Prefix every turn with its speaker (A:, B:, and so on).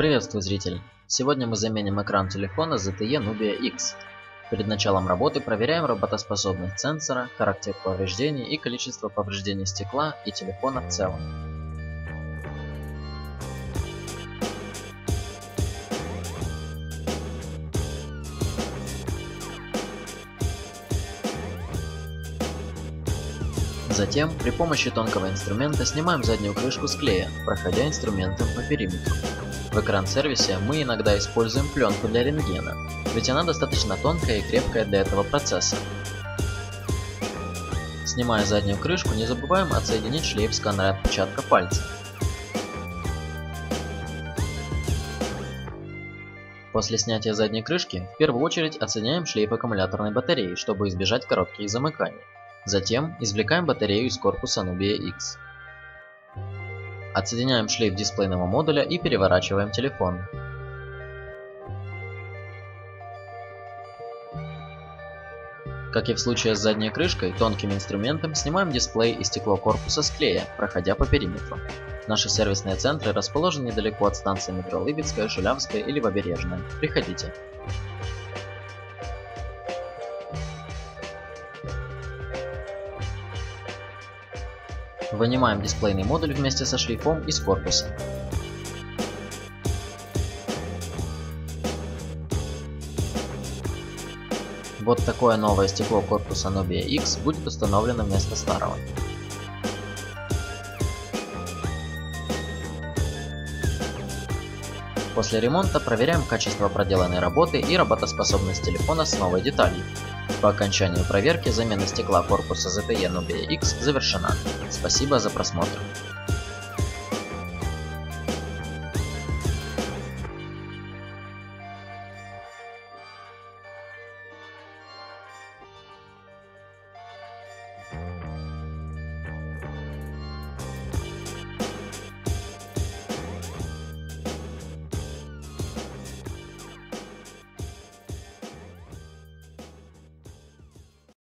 A: Приветствую, зритель! Сегодня мы заменим экран телефона ZTE Nubia X. Перед началом работы проверяем работоспособность сенсора, характер повреждений и количество повреждений стекла и телефона в целом. Затем при помощи тонкого инструмента снимаем заднюю крышку с клея, проходя инструментом по периметру. В экран-сервисе мы иногда используем пленку для рентгена, ведь она достаточно тонкая и крепкая для этого процесса. Снимая заднюю крышку, не забываем отсоединить шлейф сканера отпечатка пальца. После снятия задней крышки, в первую очередь отсоединяем шлейф аккумуляторной батареи, чтобы избежать коротких замыканий. Затем извлекаем батарею из корпуса Nubia X. Отсоединяем шлейф дисплейного модуля и переворачиваем телефон. Как и в случае с задней крышкой, тонким инструментом снимаем дисплей и стекло корпуса с клея, проходя по периметру. Наши сервисные центры расположены недалеко от станции метро Лыбецкая, Шулявская или Побережная. Приходите. Вынимаем дисплейный модуль вместе со шлейфом из корпуса. Вот такое новое стекло корпуса Nubia X будет установлено вместо старого. После ремонта проверяем качество проделанной работы и работоспособность телефона с новой деталью. По окончанию проверки замена стекла корпуса ZTE Nubia X завершена. Спасибо за просмотр.